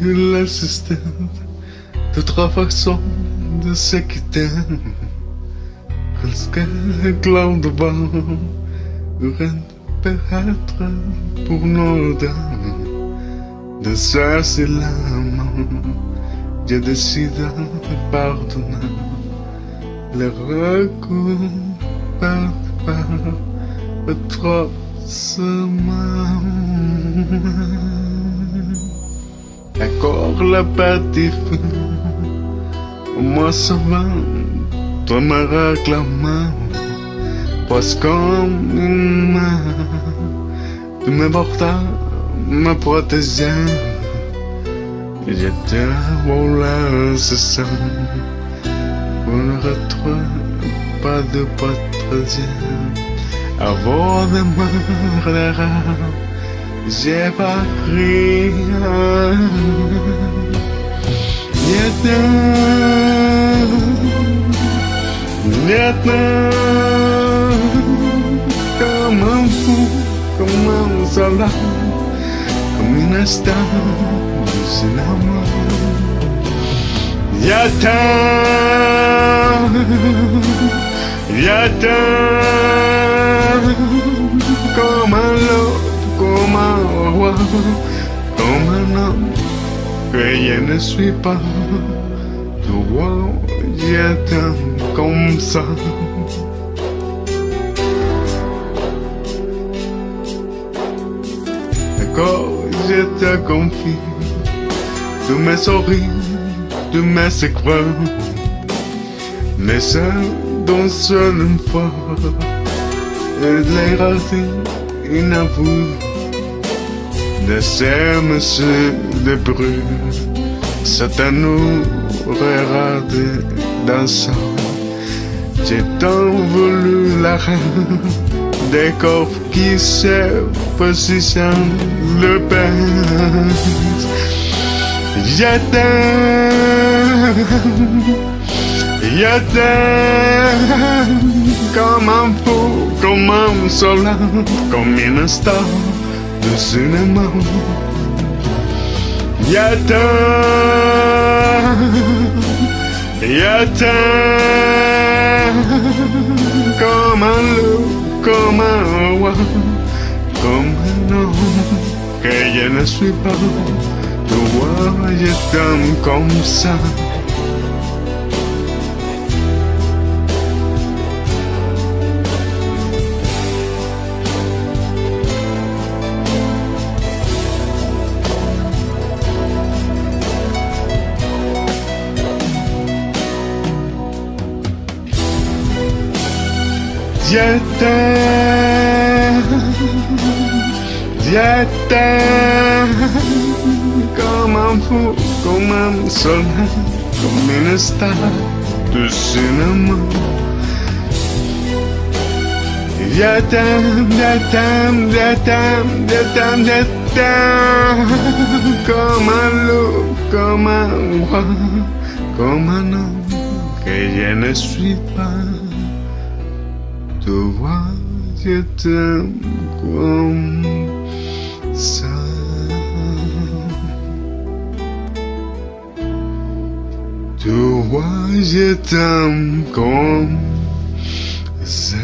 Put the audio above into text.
Le système de trois façons de se quitter. Quel cloud de vent peut-être pour nos dames de cesser l'amour. Je décide de pardonner les recours par par trois semaines. Encore la partie moi ça va, toi me réclames, parce comme une main, tu me portes, me protéger. J'étais volé, c'est ça, pour ne retrouver pas de protéger. Avant de mourir, j'ai pas crié. Vietnam, Vietnam, comme un fou, comme un soldat, comme une star du cinéma. Vietnam, Vietnam, comme je ne suis pas. J'étais comme ça. D'accord, je te confie. Tu me souris, tu me sécures. Mais ça, dans seule une fois, et les racines inavouées de ces monsieur de brûle, c'est à nous regarder dansant. J'ai tant voulu la reine des corps qui se positionnent le pain. Je t'aime comme un fou, comme un soldat, comme une star du cinéma. T'aime, je t'aime comme un loup, comme un roi, comme un homme que je ne suis pas. Tu vois, je t'aime comme ça. Je t'aime, je t'aime comme un fou, comme un soldat, comme une star du cinéma. Je t'aime, je t'aime, je t'aime, je t'aime, que je ne suis pas. Tu vois, je t'aime comme ça. Tu vois, je t'aime comme ça.